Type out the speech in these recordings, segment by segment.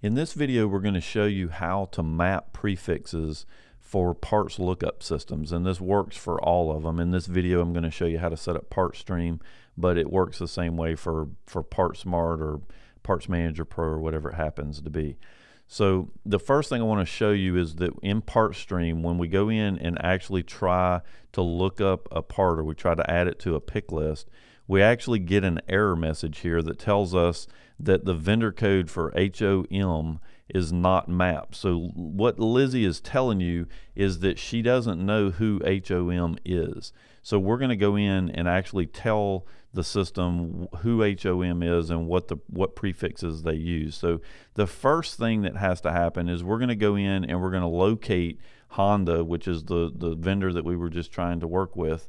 In this video, we're going to show you how to map prefixes for parts lookup systems, and this works for all of them. In this video, I'm going to show you how to set up PartStream, but it works the same way for, for PartSmart or Parts Manager Pro or whatever it happens to be. So the first thing I want to show you is that in PartStream, when we go in and actually try to look up a part or we try to add it to a pick list, we actually get an error message here that tells us that the vendor code for HOM is not mapped. So what Lizzy is telling you is that she doesn't know who HOM is. So we're going to go in and actually tell the system who HOM is and what the what prefixes they use. So the first thing that has to happen is we're going to go in and we're going to locate Honda, which is the the vendor that we were just trying to work with.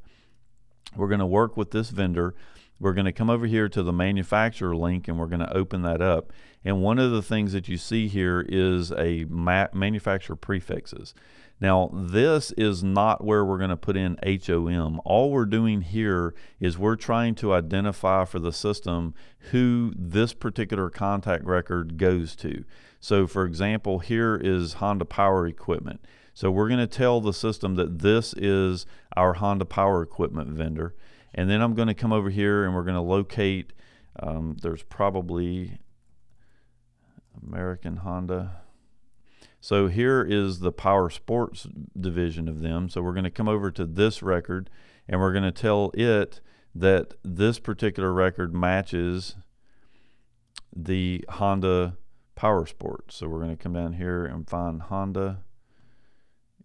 We're going to work with this vendor we're going to come over here to the manufacturer link and we're going to open that up. And one of the things that you see here is a ma manufacturer prefixes. Now, this is not where we're going to put in HOM. All we're doing here is we're trying to identify for the system who this particular contact record goes to. So, for example, here is Honda Power Equipment. So, we're going to tell the system that this is our Honda Power Equipment vendor. And then I'm going to come over here and we're going to locate, um, there's probably American Honda. So here is the Power Sports division of them. So we're going to come over to this record and we're going to tell it that this particular record matches the Honda Power Sports. So we're going to come down here and find Honda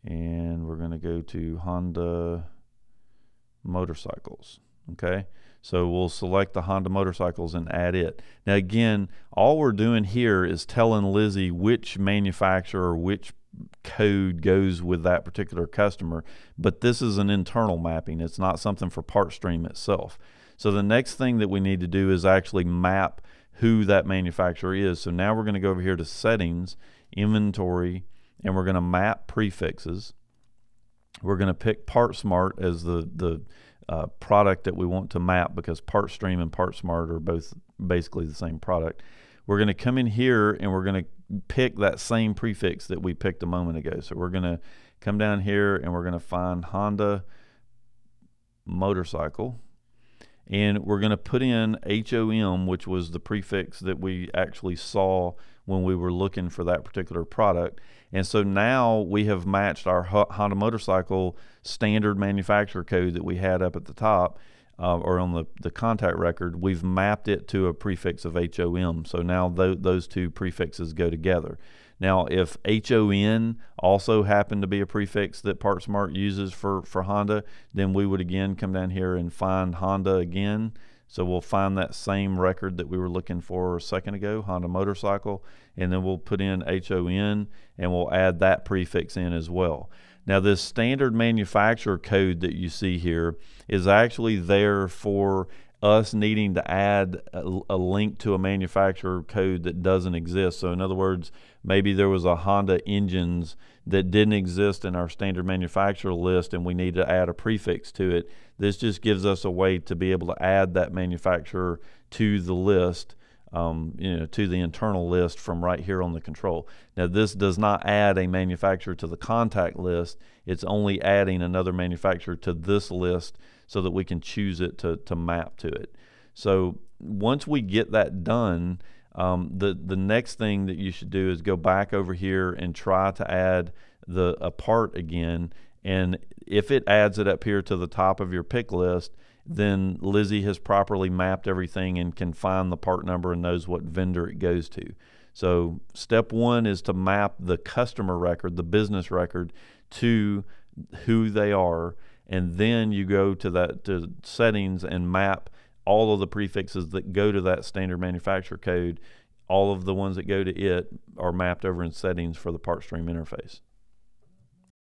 and we're going to go to Honda motorcycles. Okay, so we'll select the Honda motorcycles and add it. Now again, all we're doing here is telling Lizzy which manufacturer which code goes with that particular customer, but this is an internal mapping. It's not something for PartStream itself. So the next thing that we need to do is actually map who that manufacturer is. So now we're going to go over here to settings, inventory, and we're going to map prefixes. We're going to pick PartSmart as the, the uh, product that we want to map because PartStream and PartSmart are both basically the same product. We're going to come in here and we're going to pick that same prefix that we picked a moment ago. So we're going to come down here and we're going to find Honda motorcycle and we're going to put in HOM, which was the prefix that we actually saw when we were looking for that particular product. And so now we have matched our Honda motorcycle standard manufacturer code that we had up at the top uh, or on the, the contact record. We've mapped it to a prefix of HOM. So now th those two prefixes go together. Now, if HON also happened to be a prefix that PartSmart uses for, for Honda, then we would again come down here and find Honda again. So we'll find that same record that we were looking for a second ago, Honda motorcycle, and then we'll put in HON and we'll add that prefix in as well. Now this standard manufacturer code that you see here is actually there for us needing to add a, a, link to a manufacturer code that doesn't exist. So in other words, maybe there was a Honda engines that didn't exist in our standard manufacturer list and we need to add a prefix to it. This just gives us a way to be able to add that manufacturer to the list um, you know, to the internal list from right here on the control. Now, this does not add a manufacturer to the contact list. It's only adding another manufacturer to this list so that we can choose it to, to map to it. So once we get that done, um, the, the next thing that you should do is go back over here and try to add the a part again. And if it adds it up here to the top of your pick list, then Lizzy has properly mapped everything and can find the part number and knows what vendor it goes to. So step one is to map the customer record, the business record, to who they are, and then you go to that to settings and map all of the prefixes that go to that standard manufacturer code. All of the ones that go to it are mapped over in settings for the PartStream interface.